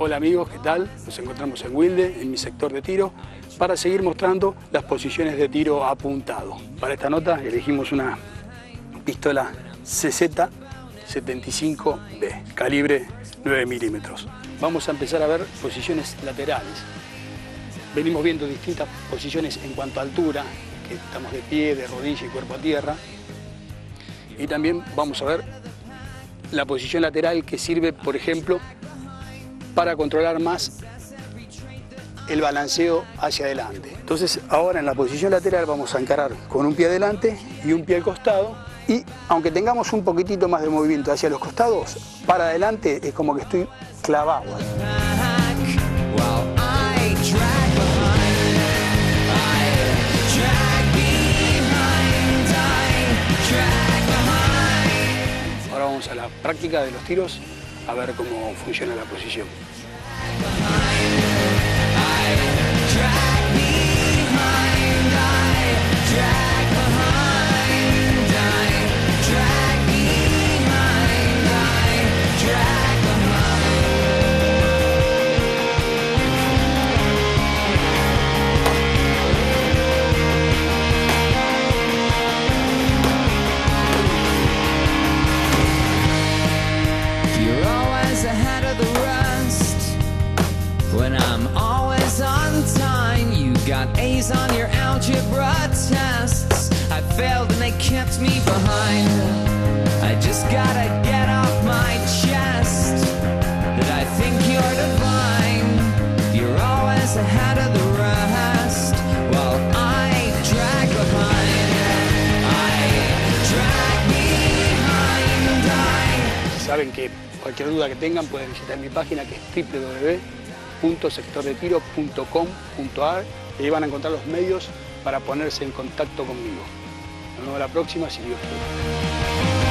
Hola amigos, ¿qué tal? Nos encontramos en Wilde, en mi sector de tiro, para seguir mostrando las posiciones de tiro apuntado. Para esta nota elegimos una pistola CZ 75B, calibre 9 milímetros. Vamos a empezar a ver posiciones laterales. Venimos viendo distintas posiciones en cuanto a altura, que estamos de pie, de rodilla y cuerpo a tierra. Y también vamos a ver la posición lateral que sirve, por ejemplo, para controlar más el balanceo hacia adelante. Entonces ahora en la posición lateral vamos a encarar con un pie adelante y un pie al costado y aunque tengamos un poquitito más de movimiento hacia los costados, para adelante es como que estoy clavado. Ahora vamos a la práctica de los tiros a ver cómo funciona la posición. I'm always on time, you got A's on your algebra tests. I failed and they kept me behind. I just gotta get off my chest that I think you're divine. You're always ahead of the rest. While I drag behind, I drag behind, I Saben que cualquier duda que tengan pueden visitar mi página que es www.sectordetiro.com.ar y ahí van a encontrar los medios para ponerse en contacto conmigo. Nos vemos la próxima si Dios quiere.